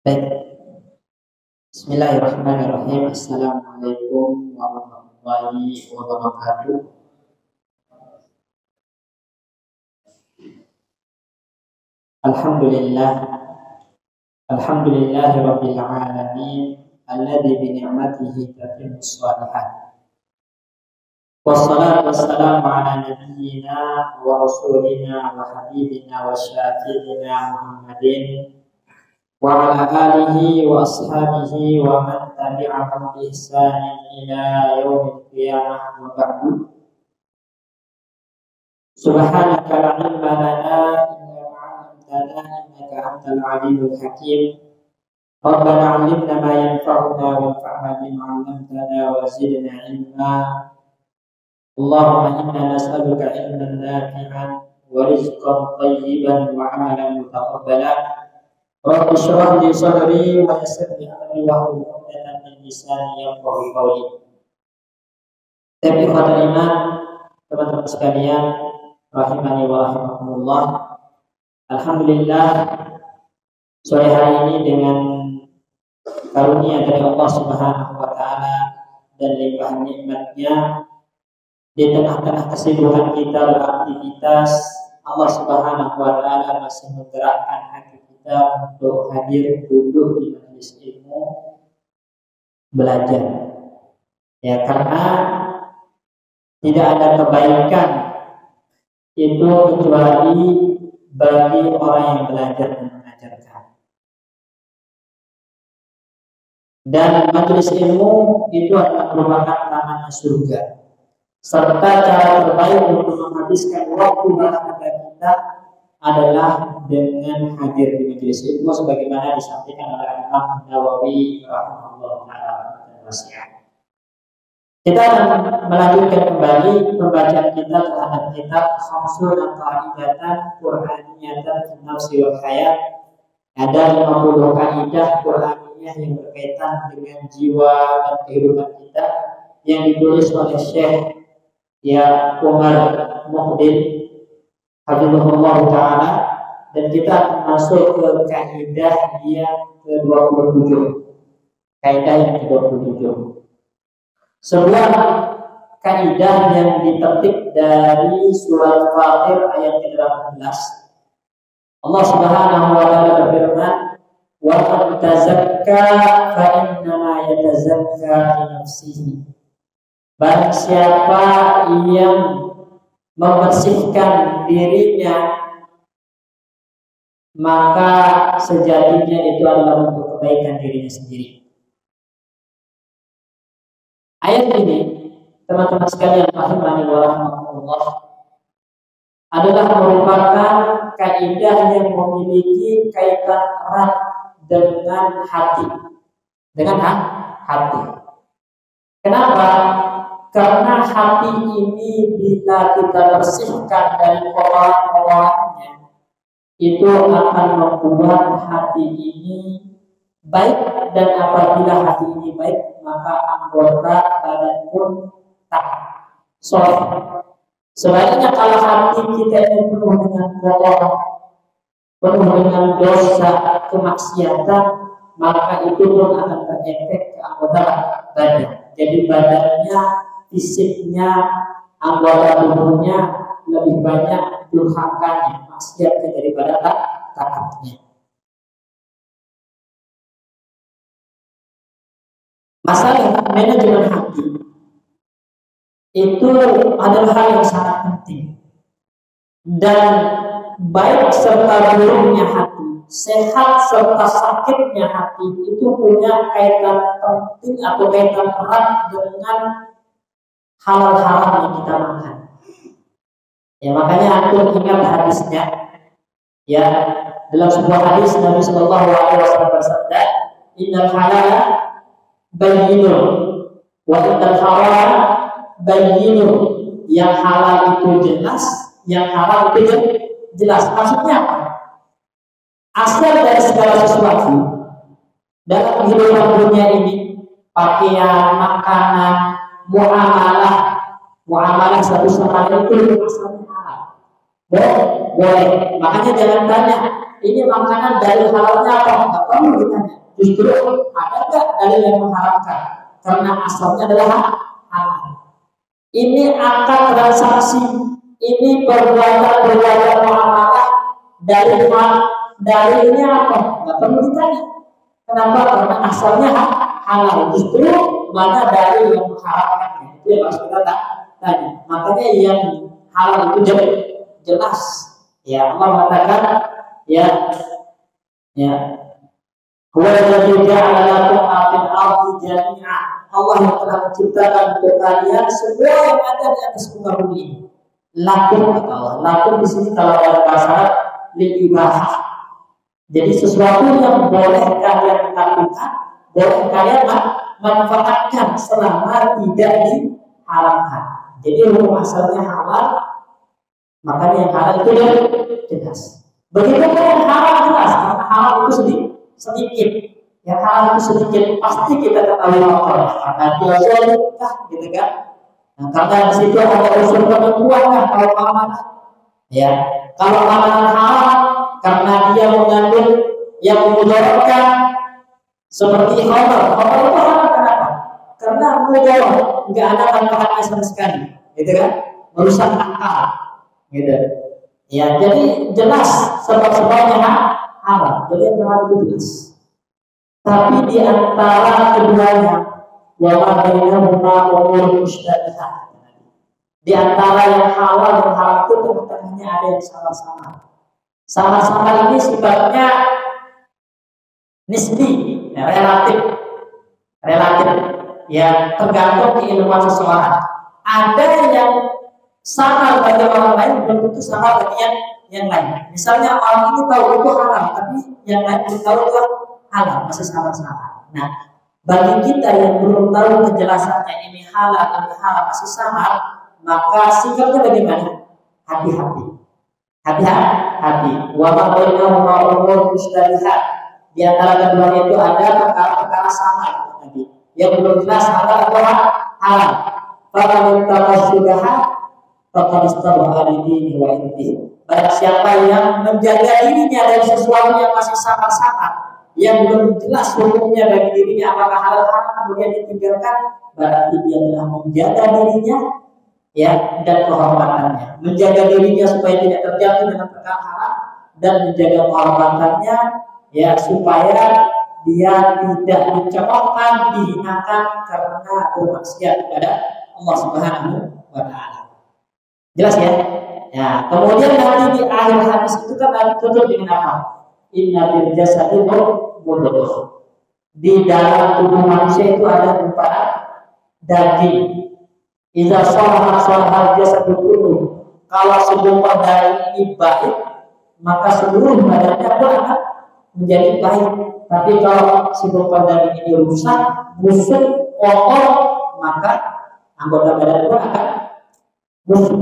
Baik. Bismillahirrahmanirrahim. Assalamualaikum warahmatullahi wabarakatuh. Alhamdulillah. Alhamdulillah rabbil alamin alladzi bi ni'matihi tatimmu shalihat. Wassalatu wassalamu ala nabiyyina wa rasulina wa habibina wa syafi'ina Muhammadin wa ala alihi وعلى آله وأصحابه ومن تبعهم بإحسان إلى يوم القيامة وبعد. سبحانك لا علم لنا إلا ما علمتنا إنك أنت العليم الحكيم. ربنا علمنا ما ينفعنا وانفعنا بما علمتنا وزدنا علما. اللهم إنا نسألك علما نافعا ورزقا طيبا وعملا متقبلا. Rabbi syrah li wa yassir li amri wa. Tapi kata iman, teman-teman sekalian, rahimani wa rahimakumullah. Alhamdulillah sore hari ini dengan karunia dari Allah Subhanahu wa taala dan limpahan nikmatnya di tengah-tengah kesibukan kita beraktivitas Allah Subhanahu wa taala masih menggerakkan hati kita untuk hadir duduk di majelis ilmu belajar. Ya karena tidak ada kebaikan itu kecuali bagi orang yang belajar dan mengajarkan. Dan majelis ilmu itu adalah merupakan taman surga serta cara terbaik untuk menghabiskan waktu berharga kita adalah dengan hadir di majelis ilmu sebagaimana disampaikan oleh Imam Nawawi rahimahullah taala Kita akan melanjutkan kembali pembacaan kita terhadap kitab Khamsul atau Qa'idatan Qur'aniyatan Nafsi wal Hayat. Ada 50 kaidah Qur'aniyah yang berkaitan dengan jiwa dan kehidupan kita yang ditulis oleh Syekh ya Umar Muhdin Habibullah Ta'ala. Dan kita akan masuk ke kaidah yang ke-27 kaidah yang ke-27 sebuah kaidah yang dipetik dari surat Fatir ayat ke-18 Allah Subhanahu wa taala berfirman wa man tazakka fa innama yatazakka li nafsihi. Barang siapa yang membersihkan dirinya maka sejatinya itu adalah untuk kebaikan dirinya sendiri. Ayat ini, teman-teman sekalian rahimani wa rahmatullah, adalah merupakan kaidah yang memiliki kaitan erat dengan hati. Dengan hati. Kenapa? Karena hati ini bila kita bersihkan dari kotoran-kotorannya, itu akan membuat hati ini baik dan apabila hati ini baik maka anggota badan pun tak soleh. Sebaliknya kalau hati kita ini penuh dengan kotoran, penuh dengan dosa, kemaksiatan, maka itu pun akan berefek ke anggota badan. Jadi badannya fisiknya, anggota tubuhnya lebih banyak durhakanya, maksiatnya daripada taatnya. Masalah manajemen hati itu adalah hal yang sangat penting dan baik serta buruknya hati, sehat serta sakitnya hati itu punya kaitan penting atau kaitan erat dengan halal haram yang kita makan. Ya makanya antum ingat hadisnya. Ya dalam sebuah hadis Nabi Shallallahu Alaihi Wasallam bersabda, Innal halal bayyinun wa innal haram bayyinun. Yang halal itu jelas, yang haram itu jelas. Maksudnya apa? Asal dari segala sesuatu dalam kehidupan dunia ini, pakaian, makanan, muamalah muamalah satu sama lain itu asalnya halal Boleh, boleh. Makanya jangan tanya, ini makanan dari halalnya apa? Enggak perlu ditanya. Justru ada nggak dalil yang mengharapkan? Karena asalnya adalah halal. Ini akad transaksi, ini perbuatan-perbuatan muamalah dari dari ini apa? Enggak perlu ditanya. Kenapa? Karena asalnya halal. Justru mana dari yang mengharapkan? Itu yang harus kita tanya. Makanya yang halal itu jelas. Ya Allah mengatakan ya ya Huwa alladhi ja'ala ardi jami'a. Allah yang telah menciptakan untuk kalian semua yang ada di atas muka bumi ini. Lakum kata Allah. Lakum di sini kalau ada bahasa lil ibahah. Jadi sesuatu yang boleh kalian lakukan, kalian manfaatkan selama tidak diharamkan. Jadi hukum asalnya halal, makanya yang halal itu jelas. Begitu pun yang halal jelas, karena halal itu sedikit, sedikit. Yang halal itu sedikit, pasti kita ketahui apa. Karena dia kah, gitu kan? Nah, karena di situ ada unsur perempuan kan, kalau amanah. Ya, kalau makanan halal, karena dia mengandung yang memudaratkan seperti homer. Homer itu halal kenapa? Karena mudarat, nggak ada manfaatnya sama sekali, gitu kan? Merusak akal, gitu. Ya, jadi jelas sebab-sebabnya halal. Jadi yang halal itu jelas. Tapi di antara keduanya, wa ma bainahuma umur mushtabihat. Di antara yang halal dan haram itu tengah-tengahnya ada yang sama-sama. Sama-sama ini sifatnya nisbi, ya, relatif, relatif, ya tergantung keilmuan seseorang. Ada yang sama bagi orang lain belum tentu sama bagi yang yang lain. Misalnya orang ini tahu itu halal, tapi yang lain belum tahu itu halal, masih sama-sama. Nah, bagi kita yang belum tahu kejelasannya ini halal atau halal masih sama, maka sikapnya bagaimana? Hati-hati. Hati-hati. Wa ma bainahuma umur mustabihat. Di antara keduanya itu ada perkara-perkara sama tadi. Yang belum jelas halal atau istabaha lidini wa intihi. Barang siapa yang menjaga dirinya dari sesuatu yang masih sama-sama, yang belum jelas hukumnya bagi dirinya apakah halal haram kemudian ditinggalkan, berarti dia telah menjaga dirinya ya dan kehormatannya. Menjaga dirinya supaya tidak terjatuh dengan perkara haram dan menjaga kehormatannya ya supaya dia tidak dicemoohkan, dihinakan karena bermaksiat kepada Allah Subhanahu wa taala. Jelas ya? Ya, kemudian nanti di akhir hadis itu kan tutup dengan apa? Inna bil jasadi mudghah. Di dalam tubuh manusia itu ada berupa daging. Idza salaha salaha jasadu kullu. Kalau sebuah daging ini baik, maka seluruh badannya pun akan menjadi baik. Tapi kalau sebuah daging ini rusak, busuk, kotor, maka anggota badan pun akan busuk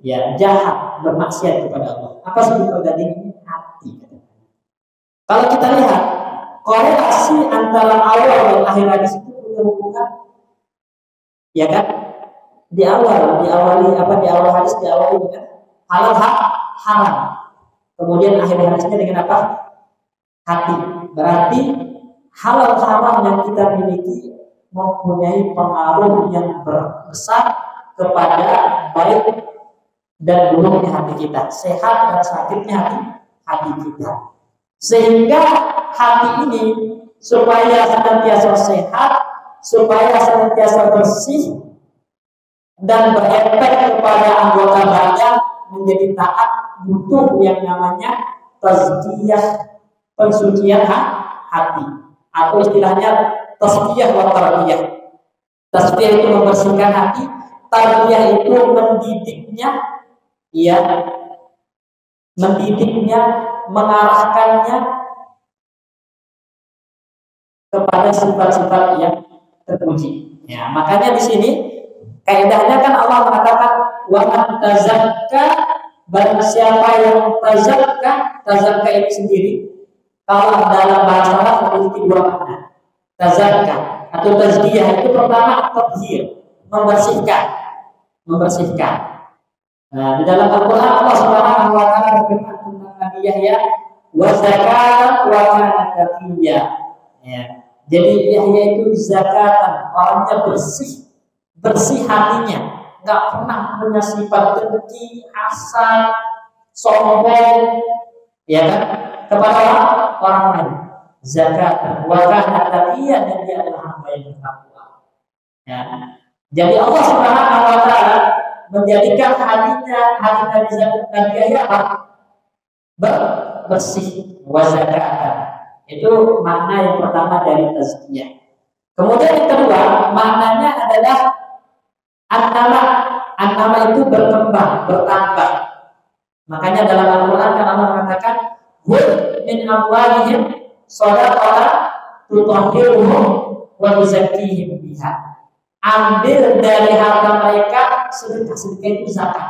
ya jahat bermaksiat kepada Allah. Apa sebetulnya tadi hati? Kalau kita lihat korelasi antara awal dan akhir hadis itu punya hubungan, ya kan? Di awal, di awal apa di awal hadis di awal dengan halal hak haram. Kemudian akhir hadisnya dengan apa? Hati. Berarti halal haram yang kita miliki mempunyai pengaruh yang besar kepada baik dan buruknya hati kita, sehat dan sakitnya hati hati kita. Sehingga hati ini supaya senantiasa sehat, supaya senantiasa bersih dan berefek kepada anggota badan menjadi taat butuh yang namanya tazkiyah pensucian hati atau istilahnya tasbiyah wa tarbiyah. Tasbiyah itu membersihkan hati, tarbiyah itu mendidiknya ia mendidiknya, mengarahkannya kepada sifat-sifat yang terpuji. Ya, makanya di sini kaidahnya kan Allah mengatakan wa tazakka barang siapa yang tazakka, tazakka ini sendiri kalau dalam bahasa Arab memiliki dua makna. Tazakka atau tazkiyah itu pertama tathhir, membersihkan, membersihkan. Nah, di dalam Al-Quran Allah Subhanahu wa taala berfirman tentang Nabi Yahya wa wa kana Ya. Jadi Yahya itu zakatan, orangnya bersih, bersih hatinya, nggak pernah punya sifat dengki, asal, sombong, ya kan, kepada orang lain. Zakat, wa kana dan dia adalah hamba yang bertakwa. Ya. Jadi Allah Subhanahu wa taala menjadikan hatinya hati Nabi Nabi Yahya apa? Ber, bersih wazakatan. Itu makna yang pertama dari tazkiyah. Kemudian yang kedua, maknanya adalah an-nama. An-nama itu berkembang, bertambah. Makanya dalam Al-Qur'an kan Allah mengatakan, "Hud min amwalihim shadaqatan tutahhiruhum wa tuzakkihim biha." ambil dari harta mereka sedekah sedekah itu zakat.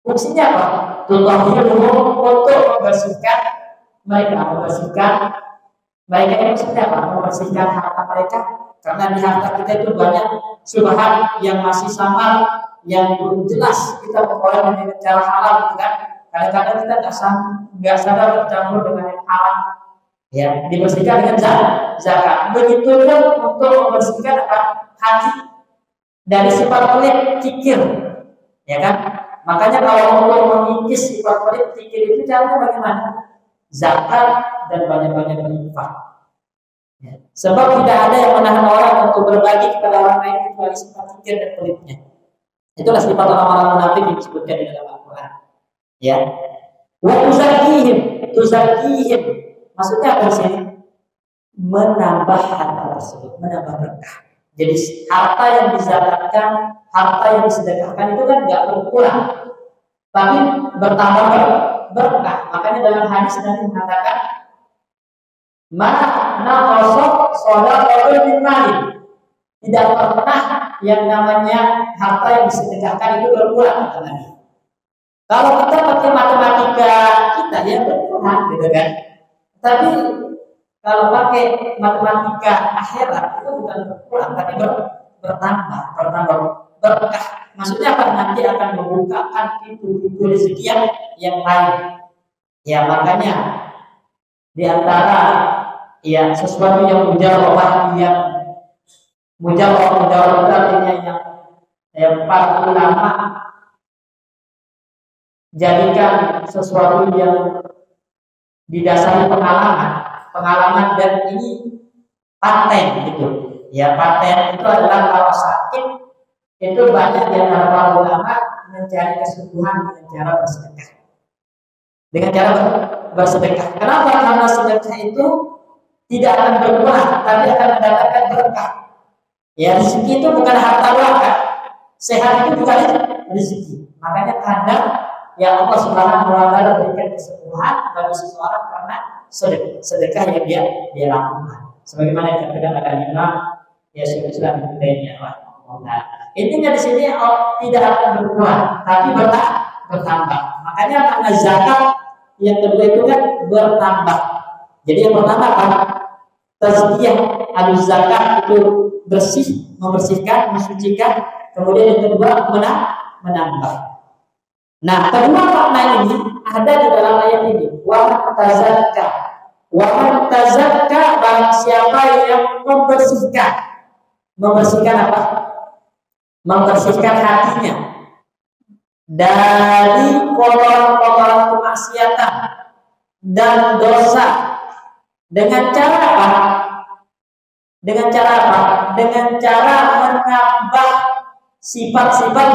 Fungsinya apa? Tutahhiruhum untuk membersihkan mereka membersihkan mereka itu seperti apa? Membersihkan harta mereka. Karena di harta kita itu banyak subhan yang masih samar yang belum jelas kita memperoleh dengan cara halal gitu kan kadang-kadang kita nggak nggak sadar bercampur dengan yang ya dibersihkan dengan zakat. Begitu pun untuk membersihkan apa? Hati dari sifat pelit kikir. Ya kan? Makanya kalau untuk mengikis sifat pelit kikir itu caranya bagaimana? Zakat dan banyak-banyak berinfak ya. sebab tidak ada yang menahan orang untuk berbagi kepada orang lain kecuali sifat kikir dan pelitnya. Itulah sifat orang-orang munafik yang disebutkan di dalam Al-Quran ya wa tuzakihim tuzakihim maksudnya apa sih menambah harta tersebut menambah berkah jadi harta yang dizakatkan, harta yang disedekahkan itu kan nggak berkurang, tapi bertambah ber berkah. Makanya dalam hadis Nabi mengatakan, mana kosong soda min mali. Tidak pernah yang namanya harta yang disedekahkan itu berkurang kata Nabi. Kalau kita pakai matematika kita ya berkurang gitu kan. Tapi kalau pakai matematika akhirat itu bukan berkurang tapi ber, bertambah, bertambah berkah. Maksudnya apa? Nanti akan membukakan pintu-pintu rezeki yang, yang lain. Ya makanya di antara ya sesuatu yang mujarrabah yang mujarrabah mujarrabah artinya yang yang para ulama jadikan sesuatu yang didasari pengalaman pengalaman dan ini paten gitu. Ya paten itu adalah kalau sakit itu banyak di antara para ulama mencari kesembuhan dengan cara bersedekah. Dengan cara bersedekah. Kenapa? Karena sedekah itu tidak akan berkurang, tapi akan mendatangkan berkah. Ya rezeki itu bukan harta belaka. Sehat itu bukan rezeki. Makanya kadang ya Allah Subhanahu wa taala berikan kesembuhan bagi seseorang karena sedekah, yang dia dia lakukan. Sebagaimana dikatakan oleh Imam ya Syekh Islam Ibnu Taimiyah Intinya di sini oh, tidak akan berkurang, tapi bertambah. Makanya makna zakat yang kedua itu kan bertambah. Jadi yang pertama apa? Tazkiyah adu zakat itu bersih, membersihkan, mensucikan. Kemudian yang kedua menambah. Nah, kedua makna ini ada di dalam ayat ini. Wa tazakka Wa tazakka barang siapa yang membersihkan. Membersihkan apa? Membersihkan hatinya dari kotoran-kotoran kemaksiatan dan dosa dengan cara apa? Dengan cara apa? Dengan cara menambah sifat-sifat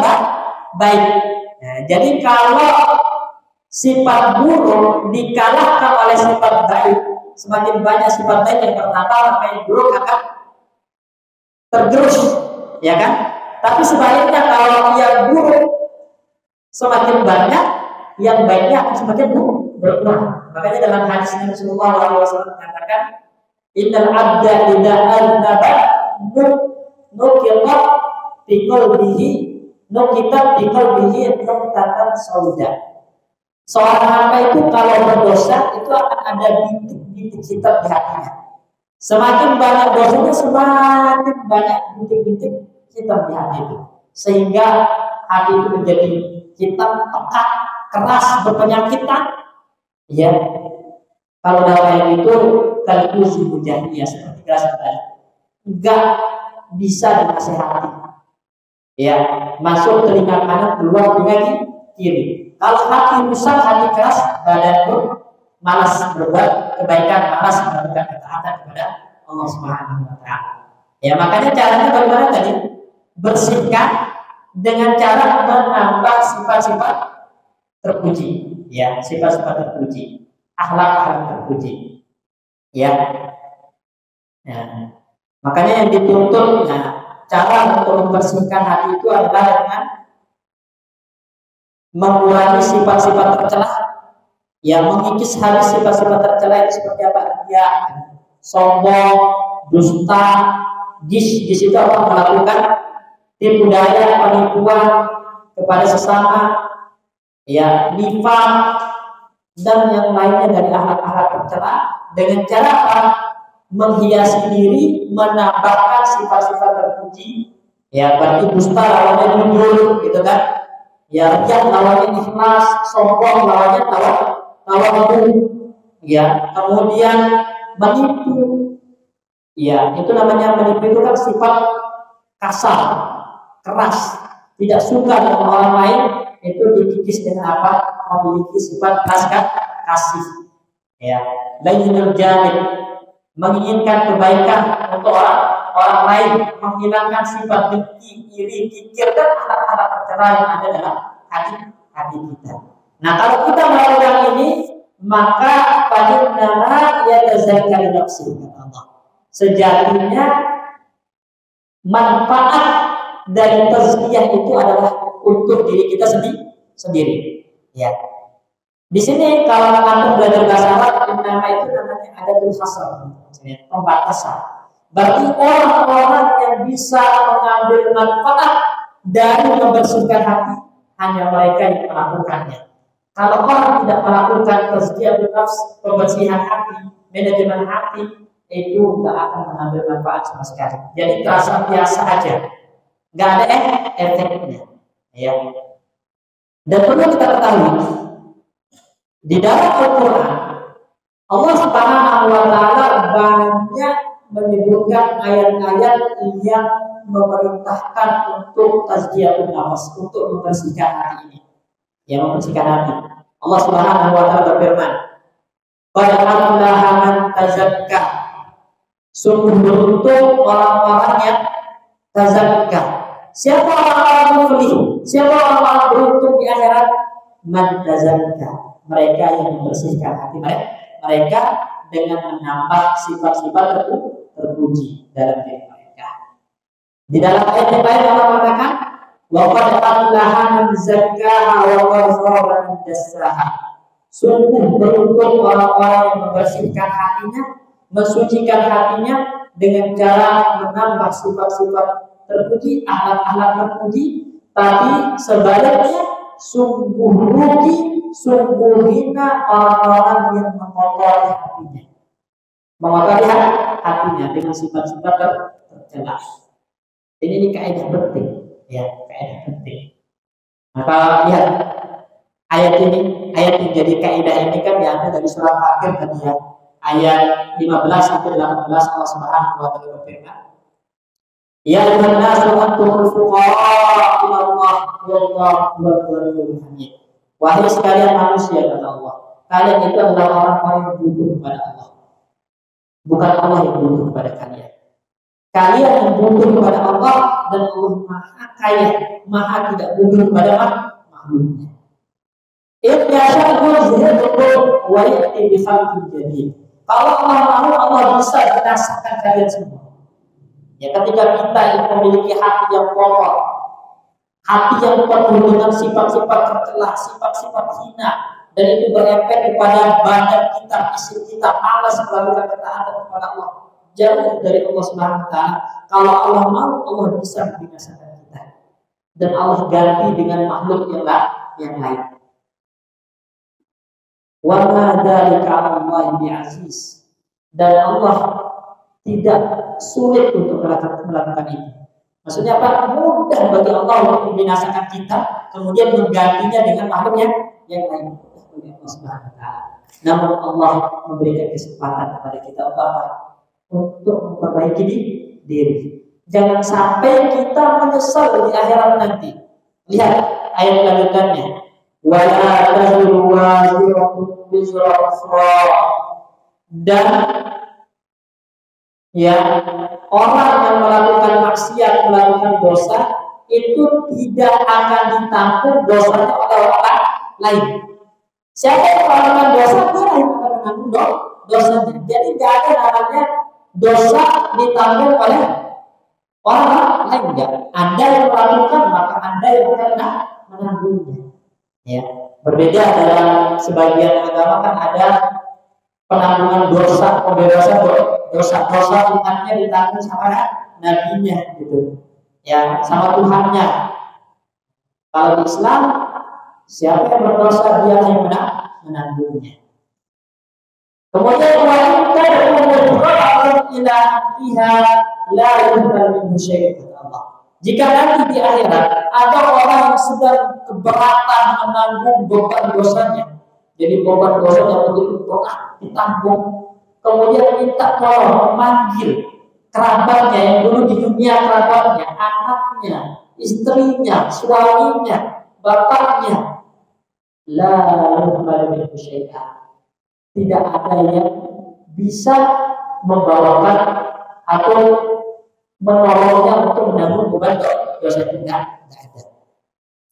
baik. Nah, jadi kalau sifat buruk dikalahkan oleh sifat baik, semakin banyak sifat baik yang bertambah maka yang buruk akan tergerus, ya kan? Tapi sebaliknya kalau yang buruk semakin banyak, yang baiknya akan semakin buruk berkurang. Makanya dalam hadis Nabi Sallallahu Alaihi Wasallam mengatakan, Innal abda idza aznaba nukita fi qalbihi nukita fi qalbihi nuqtatan sauda Seorang hamba itu kalau berdosa itu akan ada bintik-bintik hitam di hatinya. Semakin banyak dosanya, semakin banyak bintik-bintik hitam di hati itu. Sehingga hati itu menjadi hitam pekat keras berpenyakitan. Ya. Kalau udah kayak gitu kalkusi mujahidiyah seperti kelas tadi enggak bisa dinasehati ya masuk telinga kanan keluar telinga kiri kalau hati rusak hati keras badan pun malas berbuat kebaikan malas melakukan ketaatan kepada Allah Subhanahu Wa Taala. Ya makanya caranya bagaimana tadi? Bersihkan dengan cara menambah sifat-sifat terpuji. Ya sifat-sifat terpuji. Akhlak-akhlak terpuji. Ya. Nah, makanya yang dituntut nah cara untuk membersihkan hati itu adalah dengan mengurangi sifat-sifat tercela. Ya mengikis habis sifat-sifat tercela itu seperti apa? Ya sombong dusta gis di situ orang melakukan tipu daya, penipuan kepada sesama, ya nifak dan yang lainnya dari akhlak-akhlak tercela. Dengan cara apa? Menghiasi diri, menambahkan sifat-sifat terpuji. Ya, berarti dusta lawannya jujur, gitu kan? Ya, riak lawannya ikhlas, sombong lawannya tawa, tawadhu. Ya, kemudian menipu. Ya, itu namanya menipu itu kan sifat kasar, keras, tidak suka dengan orang lain, itu dikikis dengan apa? Memiliki sifat kasih, kasih. Ya, lainul janib menginginkan kebaikan untuk orang orang lain, menghilangkan sifat dengki, iri, kikir dan alat-alat tercela yang ada dalam hati hati kita. Nah, kalau kita melakukan ini, maka nama ia tazakar nafsi Allah. Sejatinya manfaat dari tazkiyah itu adalah untuk diri kita sendiri sendiri ya di sini kalau antum belajar bahasa Arab nama itu namanya ada hasar pembatasan. Berarti orang-orang yang bisa mengambil manfaat dari membersihkan hati hanya mereka yang melakukannya. Kalau orang tidak melakukan tazkiyah nafs pembersihan hati manajemen hati itu tidak akan mengambil manfaat sama sekali. Jadi terasa biasa aja. Nggak ada efeknya ya. Dan perlu kita ketahui di dalam Al-Quran Allah Subhanahu wa taala banyak menyebutkan ayat-ayat yang memerintahkan untuk tazkiyatun nafas, untuk membersihkan hati ini. Yang membersihkan hati. Allah Subhanahu wa taala berfirman, "Qad aflaha man tazakka." Sungguh beruntung orang-orang yang tazakka, Siapa orang-orang muflih? Siapa orang-orang beruntung di akhirat? Man Mereka yang membersihkan hati mereka. Mereka dengan menambah sifat-sifat terpuji dalam diri mereka. Di dalam ayat yang lain Allah mengatakan, "Wa qad aflaha man zakkaha wa qad khaba man dassaha." Sungguh beruntung orang-orang yang membersihkan hatinya, mensucikan hatinya dengan cara menambah sifat-sifat terpuji, alat-alat terpuji, tapi sebaliknya sungguh rugi, sungguh hina orang-orang yang mengotori hatinya. Mengotori hatinya dengan sifat-sifat tercela. Ini ini kaidah penting, ya kaidah penting. Maka lihat ayat ini, ayat yang jadi kaidah ini kan diambil dari surat akhir tadi ya. Ayat 15 sampai 18 Allah Subhanahu wa taala berfirman, Ya ayuhan nasu antumul fuqara ila Allah wallahu huwal ghaniyyul hamid. Wahai sekalian manusia kata Allah, kalian itu adalah orang-orang yang butuh kepada Allah. Bukan Allah yang butuh kepada kalian. Kalian yang butuh kepada Allah dan Allah Maha Kaya, Maha tidak butuh kepada makhluknya. In yasha'u yuzhibukum wa ya'ti jadid. Kalau Allah mau, Allah bisa binasakan kalian semua. Ya ketika kita memiliki hati yang kotor, hati yang penuh dengan sifat-sifat tercela, sifat-sifat hina, dan itu berefek kepada badan kita, isi kita malas melakukan ketaatan kepada Allah. Jauh dari Allah Subhanahu Taala. Kalau Allah mau, Allah bisa membinasakan kita. Dan Allah ganti dengan makhluk yang lain. Yang lain. Wa ma dzalika 'ala Dan Allah tidak sulit untuk melakukan, melakukan itu. Maksudnya apa? Mudah bagi Allah untuk membinasakan kita, kemudian menggantinya dengan makhluk yang yang lain. Namun Allah memberikan kesempatan kepada kita untuk apa? Untuk memperbaiki diri. Jangan sampai kita menyesal di akhirat nanti. Lihat ayat lanjutannya. Dan ya orang yang melakukan maksiat melakukan dosa itu tidak akan ditampung dosanya oleh orang lain. Siapa yang melakukan dosa dia yang akan menanggung dosanya. Jadi tidak ada namanya dosa ditanggung oleh orang lain. Ya. Anda yang melakukan maka Anda yang akan menanggungnya. Ya. Berbeda dalam sebagian agama kan ada penanggungan dosa, pembebasan dosa-dosa umatnya ditanggung sama nabinya gitu. Ya, sama Tuhannya. Kalau di Islam siapa yang berdosa dia yang menanggungnya. Kemudian wanita iha la Allah. Jika nanti di akhirat ada orang yang sedang keberatan menanggung beban dosanya, jadi beban dosa yang begitu berat ditanggung, kemudian minta tolong memanggil kerabatnya yang dulu di dunia kerabatnya, anaknya, istrinya, suaminya, bapaknya, lalu Tidak ada yang bisa membawakan atau menolongnya untuk menanggung beban dosa ada.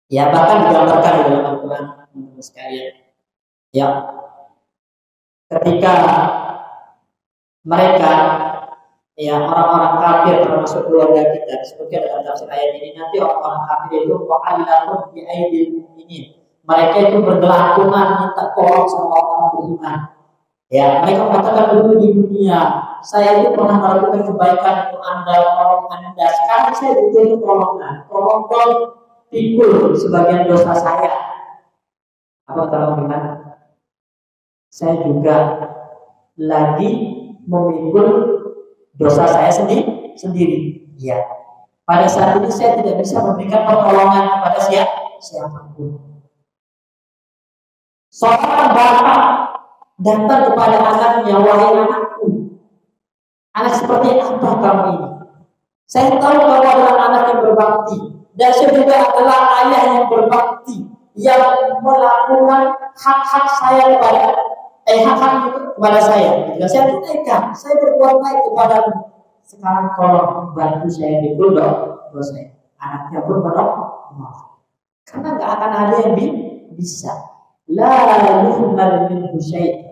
Ya bahkan digambarkan di dalam Al-Quran sekalian. Ya, ketika mereka ya orang-orang kafir termasuk keluarga kita disebutkan dalam tafsir ayat ini nanti orang-orang kafir itu mu'allatun bi aidil ini mereka itu bergelantungan minta tolong sama orang beriman ya mereka mengatakan dulu di dunia saya itu pernah melakukan kebaikan untuk anda, tolong anda. Sekarang saya butuh pertolongan. Tolong dong pikul sebagian dosa saya. Apa tolong gimana? Saya juga lagi memikul dosa saya sendiri. sendiri. Ya. Pada saat ini saya tidak bisa memberikan pertolongan kepada siapa siapa pun. Seorang bapak datang kepada anaknya, wahai anakku, Anak seperti apa kamu ini? Saya tahu kamu adalah anak yang berbakti. Dan saya juga adalah ayah yang berbakti. Yang melakukan hak-hak saya kepada eh hak-hak itu kepada saya. Jika saya tunaikan, saya berbuat baik kepadamu. Sekarang tolong bantu saya di doa saya. Anaknya pun menolak. Karena nggak akan ada yang bisa. La yuhmal min syai'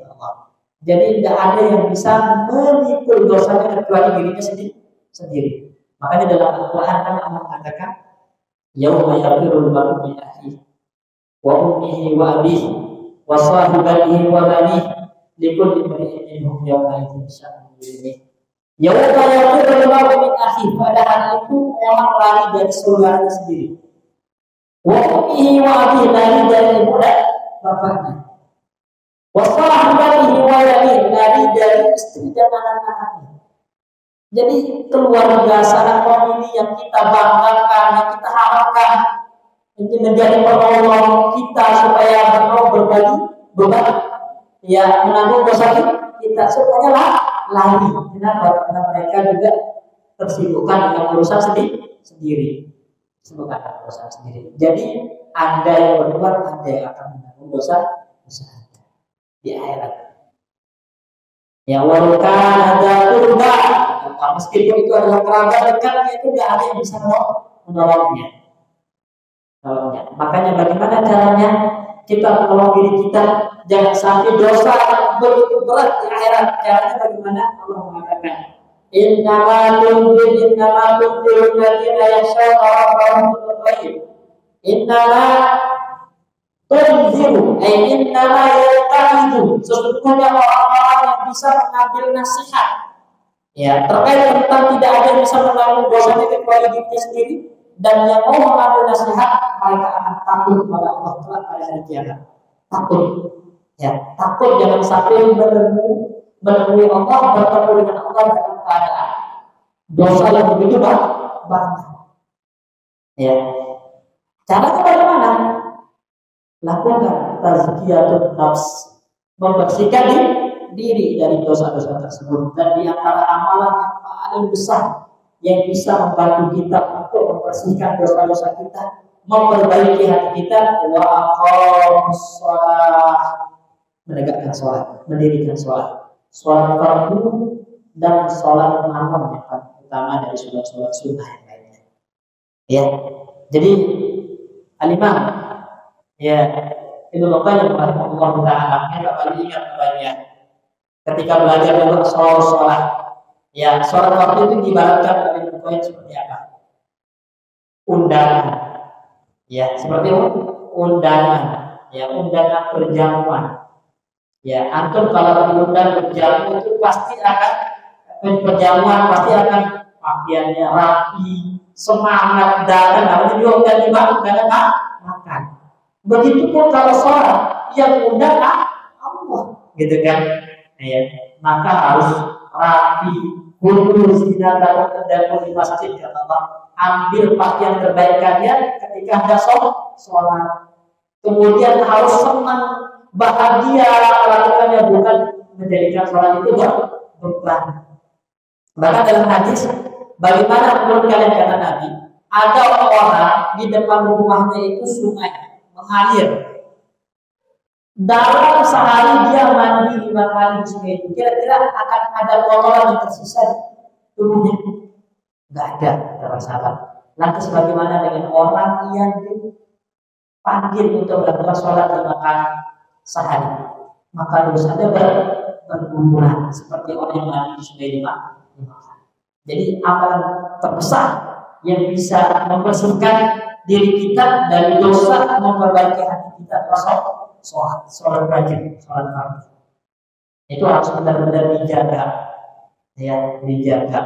Jadi tidak ada yang bisa memikul dosanya kecuali dirinya sendiri. sendiri. Makanya dalam Al-Quran kan Allah mengatakan, Yawma yafirul maru min wa ummihi wa abihi wa sahibatihi wa banihi likul imri'in minhum yawma idzin sya'an yughni. Yawma yafirul maru min ahli pada hari itu orang lari dari saudaranya sendiri. Wa ummihi wa abihi lari dari ibu dan bapaknya. Wasahbatihi waladihi dari dari istri dan anak-anaknya. Jadi keluarga sanak famili yang kita banggakan, yang kita harapkan menjadi penolong kita supaya bertolong berbagi beban ya menanggung dosa kita semuanya lah lari. Kenapa karena mereka juga tersibukkan dengan urusan sendiri sendiri. Sibukkan urusan sendiri. Jadi anda yang berbuat anda yang akan menanggung dosa dosa di akhirat. Ya walaupun ada kurba, meskipun itu adalah kerabat dekat, itu tidak ada yang bisa menolongnya. Makanya bagaimana caranya kita menolong diri kita jangan sampai dosa begitu berat di akhirat. Caranya bagaimana? Allah mengatakan, Innama tunzir innama tunzir alladziina yakhshawna rabbahum bil ghaib. Innama Tunziru ay innama yaltahidu Sesungguhnya orang-orang yang bisa mengambil nasihat Ya, terkait tentang tidak ada yang bisa menanggung dosanya kecuali dirinya sendiri dan yang mau mengambil nasihat mereka akan takut kepada Allah Taala pada hari kiamat. Takut, ya takut jangan sampai menemui menemui Allah bertemu dengan Allah dalam keadaan dosa yang begitu banyak. Ya. Caranya bagaimana? Lakukan tazkiyatun nafs. Membersihkan diri, diri dari dosa-dosa tersebut dan di antara amalan yang paling besar yang bisa membantu kita untuk membersihkan dosa-dosa kita, memperbaiki hati kita, wa aqamus menegakkan sholat, mendirikan sholat, sholat fardu dan sholat malam yang paling utama dari sholat-sholat sunnah yang lainnya. Ya, jadi alimah, ya itu Qayyim rahimahullah taala kita paling ingat banyak ketika belajar dulu soal sholat ya sholat waktu itu dibaratkan oleh Qayyim seperti apa? Undangan. Ya seperti undangan. Ya undangan perjamuan. Ya antum kalau diundang berjamu itu pasti akan perjamuan pasti akan pakaiannya rapi semangat datang namanya juga udah dimakan makan. Begitu pun kalau sholat yang undang Allah, gitu kan? Ya, maka harus rapi, kudus, tidak terdapat di masjid kata Allah. Ambil pakaian kalian ketika ada sholat. sholat. Kemudian harus senang, bahagia melakukannya bukan menjadikan sholat itu beban. Bahkan dalam hadis, bagaimana pun kalian kata Nabi, ada orang di depan rumahnya itu sungai mengalir. Dalam sehari dia mandi lima kali di sungai kira-kira akan ada kotoran yang tersisa di tubuhnya? Enggak ada, para sahabat. Lantas bagaimana dengan orang yang dipanggil untuk melakukan sholat lima kali sehari? Maka dosanya ber, bergumulan seperti orang yang mandi di sungai lima, kali. Jadi amalan terbesar yang bisa membersihkan diri kita dari dosa memperbaiki hati kita termasuk sholat sholat rajin sholat fardu. Itu harus benar-benar dijaga. Ya dijaga.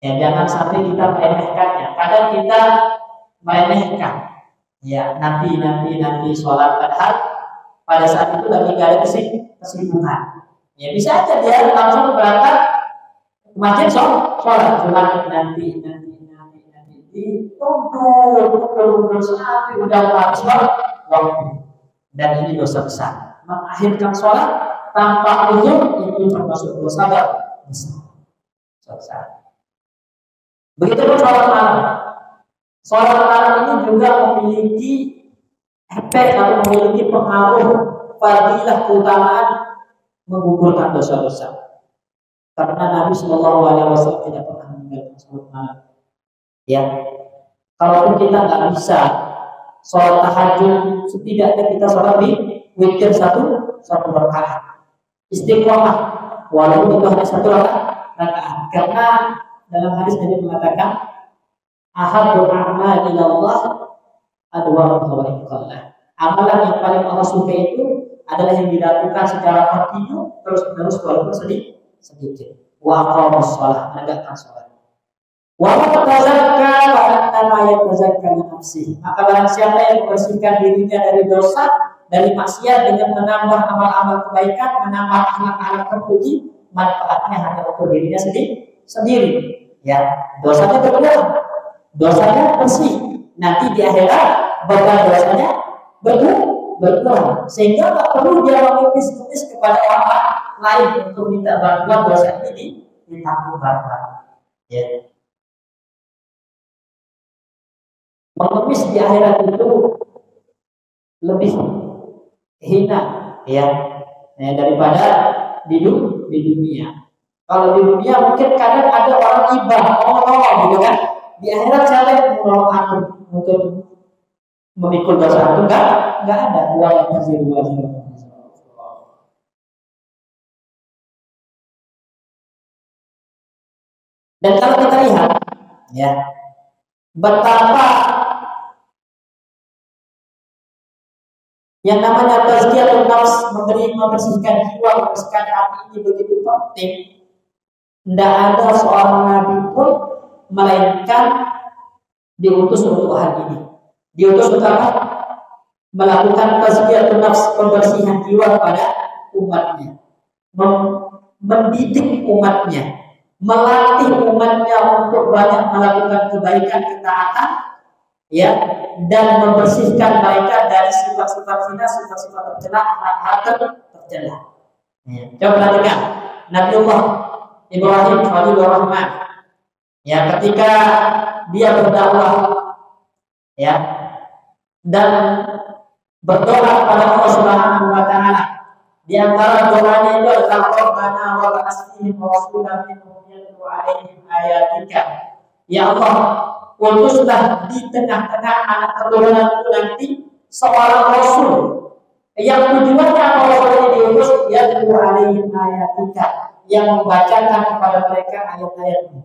Ya jangan sampai kita meremehkannya kadang kita meremehkan. Ya nanti nanti nanti sholat. Padahal pada saat itu lagi gak ada kesibukan. Ya bisa aja dia langsung berangkat ke masjid sholat cuma nanti nanti dituduh betul-betul sampai udah habis waktu dan ini dosa besar. Mengakhirkan sholat tanpa uzur itu termasuk dosa besar. Dosa begitu pun sholat malam. Sholat malam ini juga memiliki efek atau memiliki pengaruh fadilah keutamaan menggugurkan dosa-dosa. Karena Nabi Shallallahu Alaihi Wasallam tidak pernah meninggalkan sholat malam. Ya, kalaupun kita nggak bisa sholat tahajud, setidaknya kita sholat di witir satu satu rakaat. Istiqomah, walaupun itu hanya satu rakaat. Karena dalam hadis Nabi mengatakan, ahabul amal ilallah adwa Allah. Amalan yang paling Allah suka itu adalah yang dilakukan secara kontinu terus menerus walaupun sedikit sedikit. Wa aqamus shalah, menegakkan sholat. Wa tazakka wa annama nafsi. Maka barang siapa yang membersihkan dirinya dari dosa, dari maksiat dengan menambah amal-amal kebaikan, menambah akhlak-akhlak terpuji, manfaatnya hanya untuk dirinya sendiri. Sendiri. Ya, dosanya berkurang. Dosanya bersih. Nanti di akhirat beban dosanya berkurang berkurang sehingga tak perlu dia mengemis-ngemis kepada orang lain untuk minta bantuan dosa ini ditanggung ya mengemis di akhirat itu lebih hina ya ya daripada di, di dunia. Kalau di dunia mungkin kadang ada orang iba, ngomong-ngomong gitu kan. Di akhirat yang menolong aku untuk memikul dosa aku? Enggak, enggak ada. Wa yaziru wa Dan kalau kita lihat, ya, betapa Yang namanya tazkiyatun nafs memberi membersihkan jiwa, membersihkan hati ini begitu penting. Tidak ada seorang nabi pun melainkan diutus untuk hal ini. Diutus untuk apa? Melakukan tazkiyatun nafs, pembersihan jiwa pada umatnya. Mem mendidik umatnya, melatih umatnya untuk banyak melakukan kebaikan ketaatan ya dan membersihkan mereka dari sifat-sifat zina, sifat-sifat tercela, hal-hal tercela. Ya. Coba perhatikan Nabiullah Ibrahim Khalilur Rahman. Ya, ketika dia berdakwah ya dan berdoa kepada Allah Subhanahu wa taala. Di antara doanya itu adalah Rabbana wa ba'athihim rasulan minhum yatlu 'alaihim ayatika. Ya Allah, utuslah di tengah-tengah anak keturunanku nanti seorang rasul yang tujuannya kalau ini diutus ya alaihim ayatika yang membacakan kepada mereka ayat-ayatmu.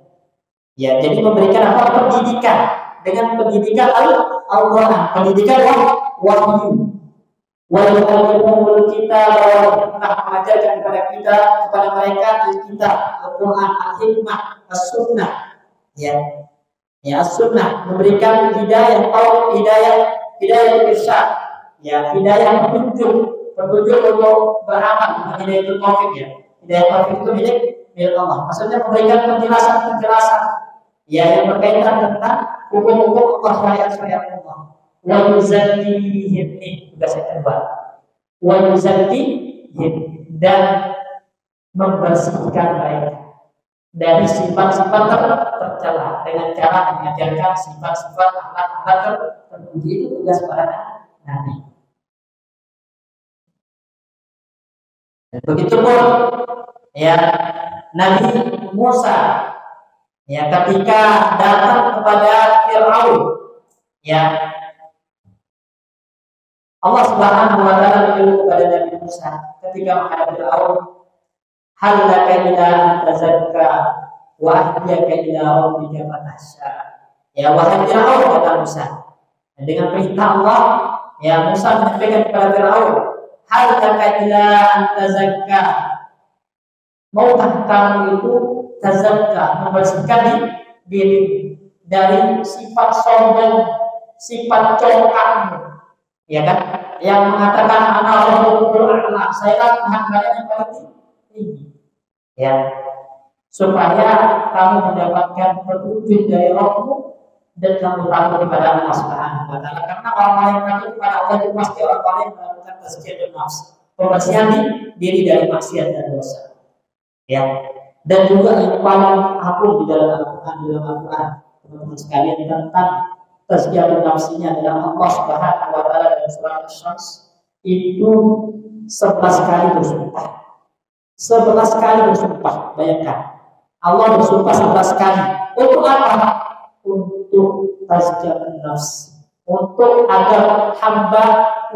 Ya, jadi memberikan apa pendidikan dengan pendidikan Al-Quran, pendidikan wahyu. Wal kita bahwa mengajarkan kepada kita kepada mereka kita Al-Quran, Al-Hikmah, As-Sunnah. Ya, ya As-Sunnah. Memberikan hidayah, tahu hidayah, hidayah irsyad, ya hidayah petunjuk, petunjuk untuk beramal, hidayah itu taufik ya. Hidayah taufik itu milik milik Allah. Maksudnya memberikan penjelasan-penjelasan. Ya yang berkaitan tentang hukum-hukum Allah syariat-syariat Allah wa yuzakkihim ini tugas yang kedua wa yuzakkihim dan membersihkan mereka dari sifat-sifat tercela dengan cara mengajarkan sifat-sifat akhlak-akhlak terpuji itu tugas para nabi. Dan begitu pun ya Nabi Musa ya ketika datang kepada Firaun ya Allah Subhanahu wa taala menyuruh kepada Nabi Musa ketika menghadapi Firaun, "Hal laka ila tazakka wa ahdiyaka ila rabbika fatahsya." Ya wahai Firaun kata Musa. Dan dengan perintah Allah, ya Musa menyampaikan kepada Firaun, "Hal laka ila tazakka?" Maukah kamu itu tazakka, membersihkan diri dari sifat sombong, sifat congkakmu, ya kan? Yang mengatakan anak A'la, saya kan kalian yang paling tinggi. Ya. Supaya kamu mendapatkan petunjuk dari Rabbmu dan kamu takut kepada Allah Subhanahu wa taala. Karena orang yang takut kepada Allah itu pasti orang yang melakukan tazkiyah nafs, pembersihan diri dari maksiat dan dosa. Ya. Dan juga yang paling agung di dalam Al-Qur'an dalam Al-Qur'an teman-teman sekalian tentang tazkiyah nafsinya adalah Allah Subhanahu wa taala dalam surat Asy-Syams itu 11 kali bersumpah. 11 kali bersumpah, bayangkan. Allah bersumpah 11 kali. Untuk apa? Untuk tazkiyah nafs. Untuk agar hamba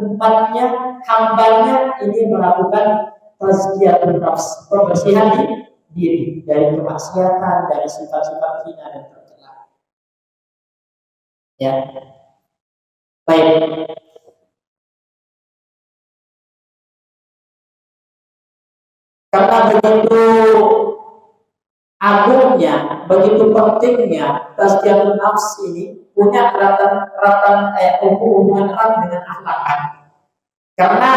umatnya, hambanya ini melakukan tazkiyah nafs, pembersihan diri dari kemaksiatan, dari sifat-sifat hina dan Ya. Baik. Karena begitu agungnya, begitu pentingnya tazkiyatun nafs ini punya eratan eratan eh, hubungan erat dengan akhlak. Karena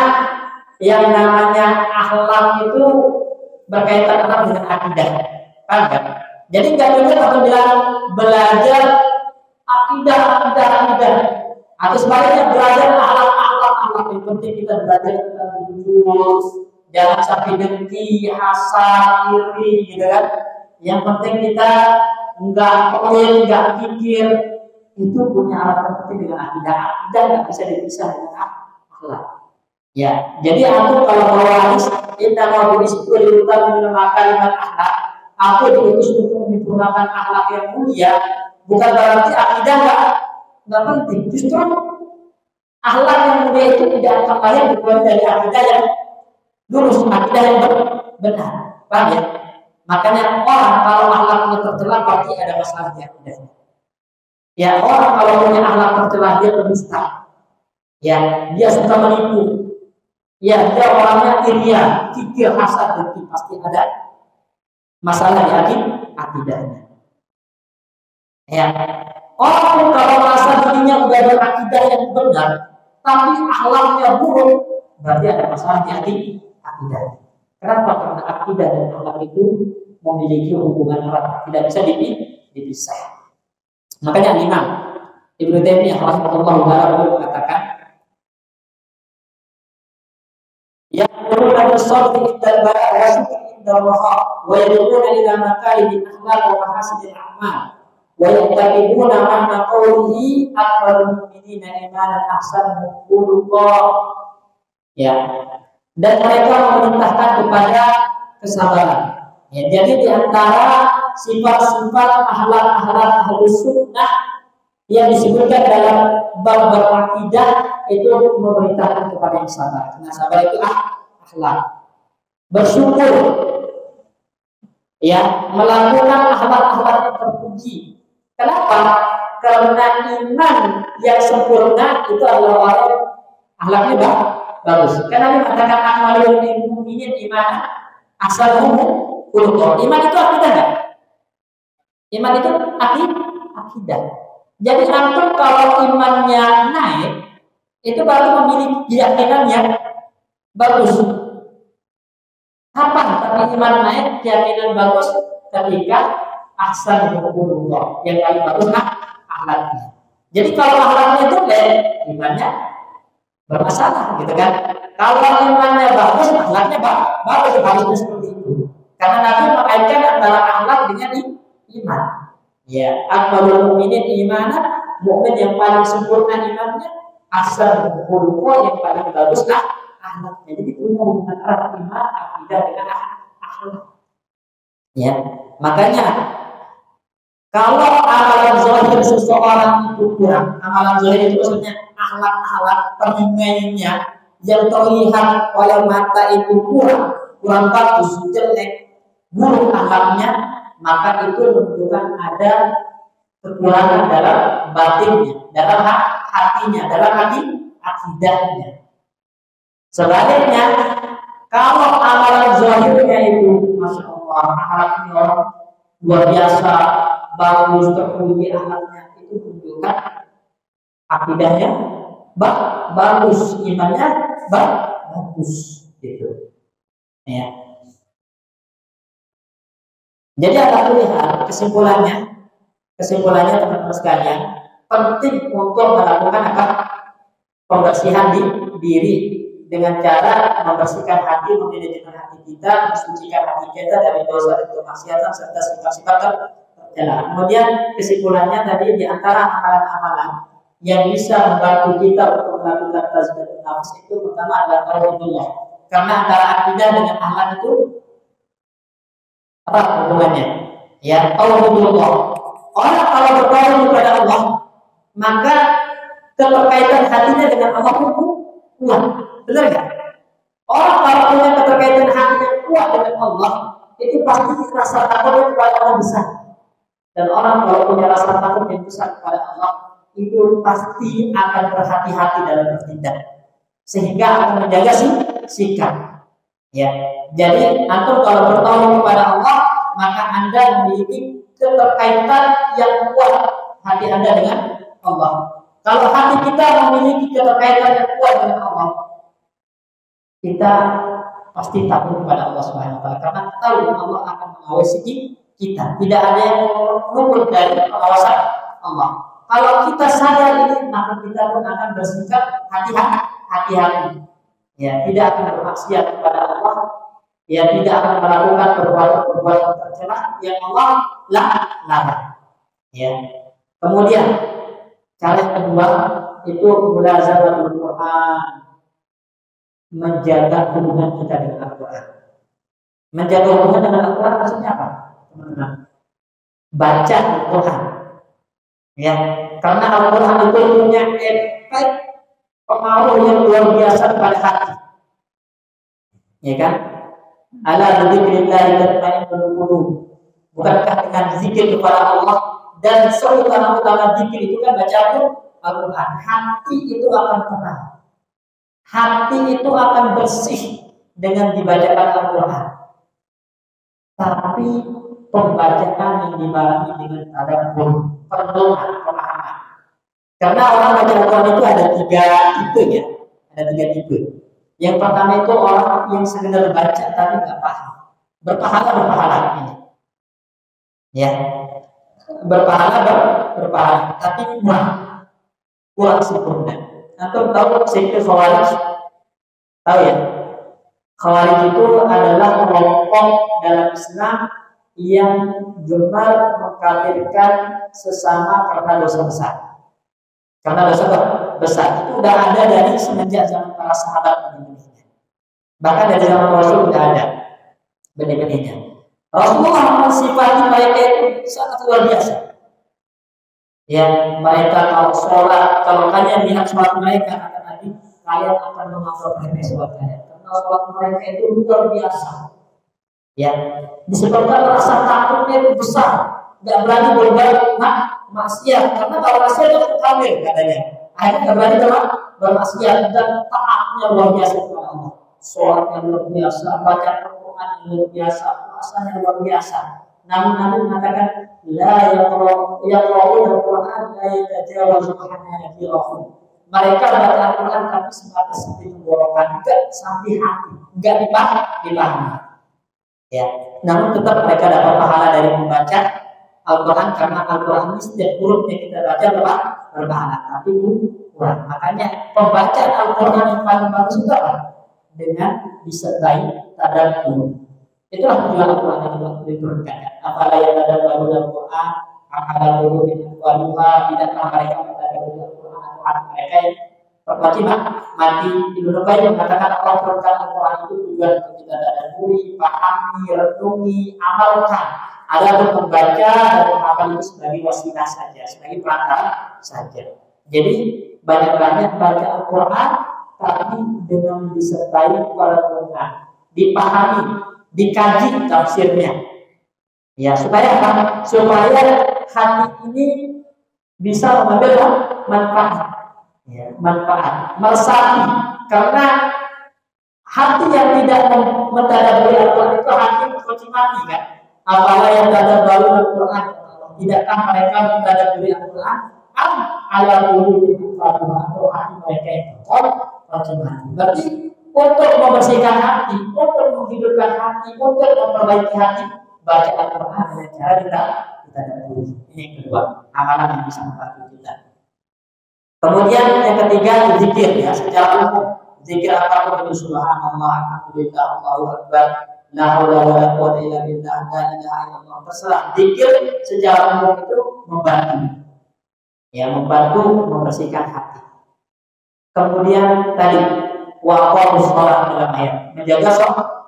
yang namanya akhlak itu berkaitan erat dengan akidah. Paham Jadi nggak bisa kalau bilang belajar akidah, akidah, akidah. Atau sebaliknya belajar akhlak, akhlak, akhlak. Yang penting kita belajar tentang jujur, jangan sampai dengki, hasad, iri, gitu kan. Yang penting kita enggak pelit, enggak pikir. Itu punya alat penting dengan akidah. Akidah nggak bisa dipisah dengan akhlak. Ya, jadi aku kalau bawa hadis kita mau berisiko diutar minum kalimat akhlak, aku diutus untuk menyempurnakan akhlak yang mulia, Bukan berarti akidah nggak nggak penting. Justru akhlak yang mulia itu tidak akan lain kecuali dari akidah yang lurus, akidah yang benar. Paham ya? Makanya orang kalau akhlaknya tercela pasti ada masalah di akidahnya. Ya orang kalau punya akhlak tercela dia berdusta. Ya dia suka menipu. Ya dia orangnya iria, kikir, hasad, dan pasti ada masalah di akidahnya. Ya. Orang kalau merasa dirinya udah berakidah yang benar, tapi akhlaknya buruk, berarti ada masalah di hati akidah. Kenapa? Karena akidah dan akhlak itu memiliki hubungan erat, tidak bisa dipisah. Makanya imam Ibnu Taimiyah rahimahullah taala mengatakan يأمرون بالصبر عند البلاء والشكر عند الرخاء ويدعون إلى مكارم الأخلاق ومحاسن الأعمال ويعتقدون معنى قوله أكبر المؤمنين إيمانا أحسنهم خلقا ya dan mereka memerintahkan kepada kesabaran ya jadi di antara sifat-sifat akhlak-akhlak halus sunnah yang disebutkan dalam bab-bab akidah itu memerintahkan kepada yang sabar. Karena sabar itu ah, akhlak. Bersyukur ya, melakukan akhlak-akhlak yang terpuji. Kenapa? Karena iman yang sempurna itu adalah orang akhlaknya bah, bagus. Karena dia mengatakan amalul mu'minin iman asal umum Iman itu akidah kan? Iman itu akidah. Jadi antum kalau imannya naik, itu baru memiliki keyakinan yang bagus. Kapan tapi iman naik, keyakinan bagus ketika ahsan hukumullah yang paling bagus nah akhlaknya. Jadi kalau akhlaknya itu imannya bermasalah gitu kan. Kalau imannya bagus, akhlaknya bagus, harusnya seperti itu. Karena Nabi mengaitkan antara akhlak dengan iman. Ya, akmalul mukminin imanan, mukmin yang paling sempurna imannya, asal khuluqo yang paling bagus lah akhlaknya. Jadi punya hubungan erat iman, akidah dengan akhlak. Ya, makanya kalau amalan zahir seseorang itu kurang, amalan zahir itu maksudnya akhlak-akhlak pengingainya yang terlihat oleh mata itu kurang, kurang bagus, jelek, buruk akhlaknya, maka itu menunjukkan ada kekurangan dalam batinnya, dalam hatinya, dalam hati akidahnya. Sebaliknya, kalau amalan zahirnya itu, masya Allah, akhlaknya luar biasa, bagus, terpuji akhlaknya, itu menunjukkan akidahnya bagus, imannya bagus, gitu. Ya. Jadi akan lihat kesimpulannya, kesimpulannya teman-teman sekalian, penting untuk melakukan apa? Pembersihan di diri dengan cara membersihkan hati, memanajemen hati kita, mensucikan hati kita dari dosa dan kemaksiatan serta sifat-sifat tercela. Kemudian kesimpulannya tadi di antara amalan-amalan yang bisa membantu kita untuk melakukan tazkiyah nafs itu pertama adalah tauhidullah. Karena antara akidah dengan akhlak itu apa hubungannya? Ya, Allah. Orang kalau bertawaf kepada Allah, maka keterkaitan hatinya dengan Allah itu kuat. Benar nggak? Orang kalau punya keterkaitan hatinya kuat dengan Allah, itu pasti rasa takutnya kepada Allah besar. Dan orang kalau punya rasa takut yang besar kepada Allah, itu pasti akan berhati-hati dalam bertindak, sehingga akan menjaga sikap. Ya, jadi antum kalau bertauhid kepada Allah, maka anda memiliki keterkaitan yang kuat hati anda dengan Allah. Kalau hati kita memiliki keterkaitan yang kuat dengan Allah, kita pasti takut kepada Allah Subhanahu wa taala karena tahu Allah akan mengawasi kita. Tidak ada yang luput dari pengawasan Allah. Kalau kita sadar ini, maka kita pun akan bersikap hati-hati ya tidak akan bermaksiat kepada Allah. Ya tidak akan melakukan perbuatan-perbuatan tercela yang Allah larang. Ya. Kemudian cara kedua itu mulazamatul Quran menjaga hubungan kita dengan Al-Quran. Menjaga hubungan dengan Al-Quran maksudnya apa baca Al-Quran ya karena Al-Quran itu punya efek pengaruh yang luar biasa pada hati. Ya kan? Ala dzikrillah tatma'innul qulub. Bukankah dengan zikir kepada Allah dan seutama-utama zikir itu kan baca Al-Quran. Hati itu akan tenang. Hati itu akan bersih dengan dibacakan Al-Quran. Tapi pembacaan yang dibarengi dengan tadabbur, perenungan, pemahaman. Karena orang baca Al-Quran itu ada tiga tipe ya, ada tiga tipe. Yang pertama itu orang yang sekedar baca tapi nggak paham. Berpahala berpahala ini. Ya, berpahala ber, berpahala tapi kurang kurang sempurna. Antum tahu sekte Khawarij? Tahu ya? Khawarij itu adalah kelompok dalam Islam yang gemar mengkafirkan sesama karena dosa besar. Karena dosa besar itu udah ada dari semenjak zaman para sahabat benih-benihnya. Bahkan dari zaman Rasul sudah ada benih-benihnya. Rasulullah mensifati mereka itu sangat luar biasa ya mereka kalau sholat kalau kalian lihat sholat mereka kata Nabi kalian akan menghafal mereka sholat kalian karena sholat mereka itu luar biasa ya. Disebabkan rasa takutnya itu besar. Nggak berani berbuat mak maksiat. Karena kalau maksiat itu kafir katanya. Akhirnya nggak berani coba bermaksiat. Dan taatnya luar biasa kepada Allah sholatnya luar biasa baca Al-Quran luar biasa puasanya luar biasa. Namun Nabi mengatakan la yaqra'u al-Qur'an la yatajawazu hanajirahum. Mereka baca Al-Quran tapi sebatas sampai tenggorokan, enggak sampai hati, enggak dipahami, dipahami. Ya, namun tetap mereka dapat pahala dari membaca Al-Quran karena Al-Quran ini setiap huruf kita baca berapa? berpahala, tapi kurang. Makanya pembacaan Al-Quran yang paling bagus itu apa? Dengan disertai tadabbur. Itulah tujuan Al-Quran yang diturunkan. Apakah yang ada baru dalam Quran, apakah dulu tidakkah mereka Al-Quran Al-Quran mereka yang berkewajiban mati Ibnu Qayyim mengatakan turunkan Al-Quran itu tujuan untuk kita tadaburi, pahami, renungi, amalkan. Ada untuk membaca dan menghafal itu sebagai wasilah saja, sebagai perantara saja. Jadi banyak-banyak baca Al-Quran tapi dengan disertai perenungan, dipahami, dikaji tafsirnya. Ya, supaya apa? Supaya hati ini bisa mengambil manfaat. Ya, manfaat, meresapi. Karena hati yang tidak mentadaburi Al-Quran itu hati kunci mati kan. Apalagi yang baru Al-Quran. Tidakkah mereka mentadaburi Al-Quran? Am ala atau hati mereka yang kotor kunci mati. Berarti untuk membersihkan hati, untuk menghidupkan hati, untuk memperbaiki hati, baca Al-Quran dengan cara kita kita dahului. Ini yang kedua, amalan yang bisa membantu kita. Kemudian yang ketiga zikir ya secara umum. Zikir apa pun itu subhanallah, alhamdulillah, Allahu akbar, la haula wala quwwata illa billah, la ilaha illallah. Terserah zikir secara umum itu membantu. Ya, membantu membersihkan hati. Kemudian tadi wa sholat dalam ayat menjaga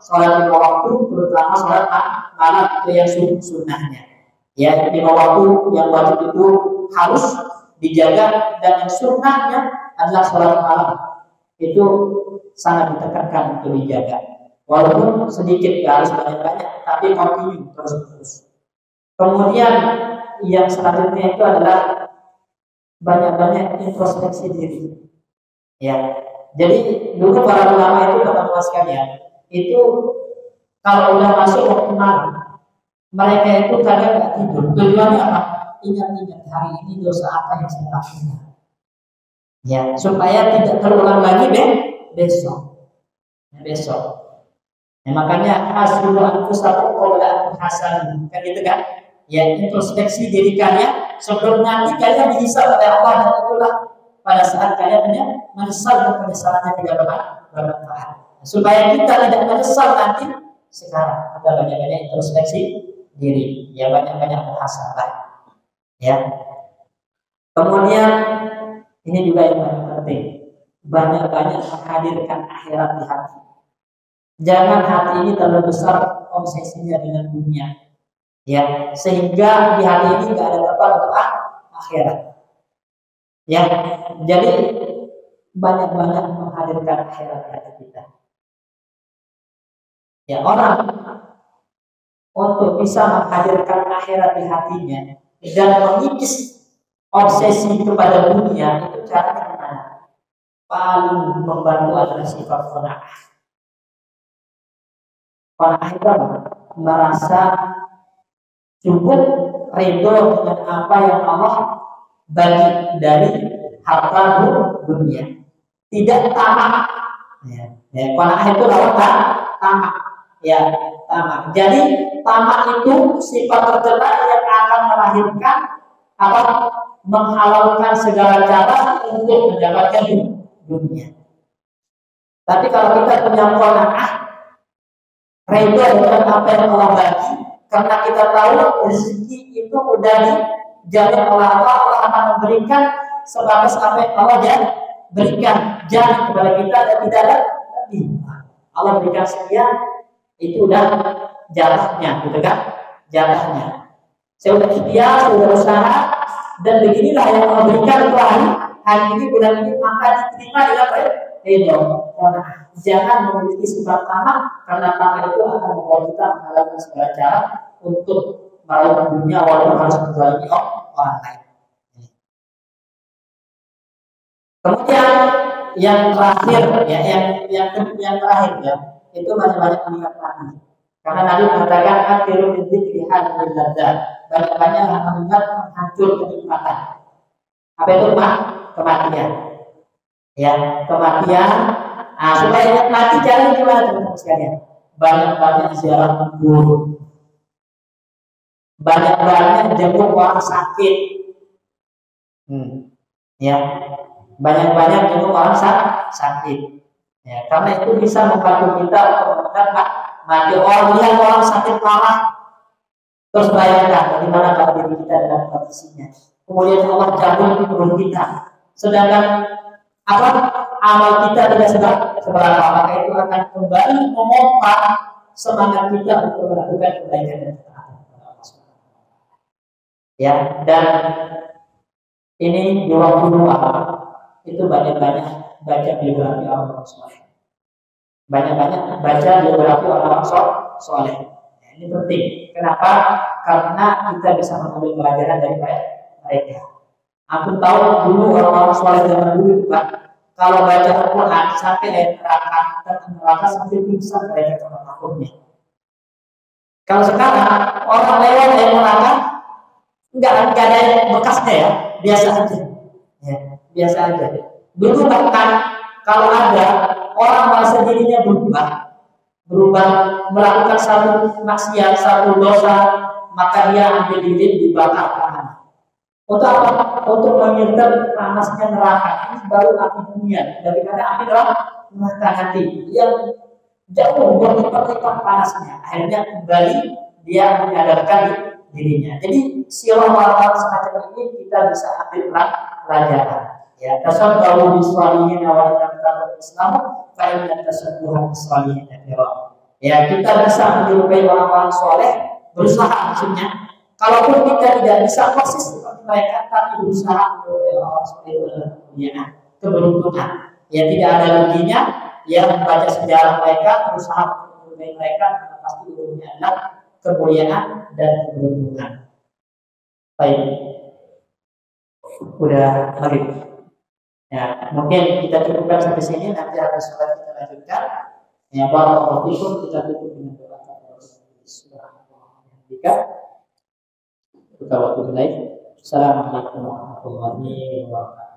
sholat lima waktu terutama sholat malam itu yang sunnahnya ya lima waktu yang wajib itu harus dijaga dan yang sunnahnya adalah sholat malam itu sangat ditekankan untuk dijaga walaupun sedikit gak harus banyak-banyak tapi kontinu terus-terus kemudian yang selanjutnya itu adalah banyak-banyak introspeksi diri ya jadi dulu para ulama itu teman-teman sekalian, itu kalau udah masuk waktu malam, mereka itu kadang nggak tidur. Tujuannya apa? Ingat-ingat hari ini dosa apa yang saya lakukan. Ya, supaya tidak terulang lagi deh besok. Ya, besok. Ya, makanya hasbul anfusakum qabla hasan kan itu kan? Ya introspeksi diri kalian sebelum nanti kalian dihisab oleh Allah dan itulah pada saat kalian menyesal dan penyesalannya tidak bermanfaat. Supaya kita tidak menyesal nanti sekarang ada banyak-banyak introspeksi diri, ya banyak-banyak muhasabah. Ya. Kemudian ini juga yang paling penting, banyak-banyak menghadirkan akhirat di hati. Jangan hati ini terlalu besar obsesinya dengan dunia, ya sehingga di hati ini nggak ada tempat untuk akhirat. Ya, jadi banyak-banyak menghadirkan akhirat hati kita. Ya, orang untuk bisa menghadirkan akhirat di hatinya dan mengikis obsesi kepada dunia itu cara gimana? Paling membantu adalah sifat kona'ah. Kona'ah itu? Merasa cukup ridho dengan apa yang Allah bagi dari harta dunia. Tidak tamak. Ya, ya kona'ah itu lawan tamak. Ya, tamak. Jadi tamak itu sifat tercela yang akan melahirkan apa? menghalalkan segala cara untuk mendapatkan dunia. Tapi kalau kita punya kona'ah, reda dengan apa yang Allah bagi, karena kita tahu rezeki itu udah dijamin oleh Allah, Allah akan memberikan sebatas apa yang Allah berikan. Jangan kepada kita dan tidak ada lebih. Allah berikan sekian, itu udah jatahnya, gitu kan? Jatahnya. Saya udah ikhtiar, saya udah usaha, dan beginilah yang Allah berikan Tuhan hari ini bulan ini maka diterima dengan baik. Ridho. Jangan memiliki sifat tamak karena tamak itu akan membawa kita menghalalkan segala cara untuk meraih dunia walaupun harus menzalimi orang lain. Kemudian yang terakhir ya yang yang yang terakhir ya itu banyak-banyak mengingat mati. Karena Nabi mengatakan akhiru dzikri hadil ladzat. Banyak-banyak mengingat menghancur kenikmatan. Apa itu mak? Kematian. Ya, kematian. Nah, supaya ingat mati jangan gimana teman-teman sekalian? Banyak-banyak ziarah kubur. Banyak-banyak jenguk orang sakit. Hmm. Ya, banyak-banyak jenguk orang sakit. Ya, karena itu bisa membantu kita untuk menekan mati orang lihat orang sakit parah. Terus bayangkan bagaimana kalau diri kita dalam kondisinya. Kemudian Allah cabut turun kita. Sedangkan apa amal kita tidak seberapa maka itu akan kembali memompa semangat kita untuk melakukan kebaikan dan Ya, dan ini di waktu luang itu banyak-banyak baca biografi Allah Subhanahu banyak-banyak baca biografi orang-orang soleh. Nah, ini penting. Kenapa? Karena kita bisa mengambil pelajaran dari mereka. Aku tahu dulu orang-orang soleh zaman dulu itu Pak, kalau baca Al-Quran sampai ayat neraka neraka sampai pingsan mereka karena takutnya. Kalau sekarang orang lewat ayat neraka enggak enggak ada bekasnya ya, biasa aja. Ya, biasa aja. Dulu bahkan kalau ada orang merasa dirinya berubah, berubah melakukan satu maksiat, satu dosa, maka dia ambil lilin dibakar tangan. Untuk apa? Untuk mengintip panasnya neraka. Ini baru api dunia. Daripada api neraka nanti yang jauh berlipat-lipat panasnya. Akhirnya kembali dia menyadarkan dirinya. Jadi siapa orang semacam ini kita bisa ambil pelajaran. Ya, tasabbahu bisalihin wa inna Islam fa inna tasabbuha bisalihin Ya, kita bisa menyerupai orang-orang soleh, berusaha maksudnya. Kalaupun kita tidak bisa persis seperti mereka, tapi berusaha menyerupai orang soleh ya, keberuntungan. Ya, tidak ada ruginya ya membaca sejarah mereka, berusaha menyerupai mereka, karena pasti ujungnya adalah kemuliaan dan keberuntungan. Baik, udah maghrib. Ya, mungkin kita cukupkan sampai sini nanti ada sholat kita lanjutkan. Ya, barakallahu fikum kita tutup dengan doa Jika kita waktu lain. Assalamualaikum warahmatullahi wabarakatuh.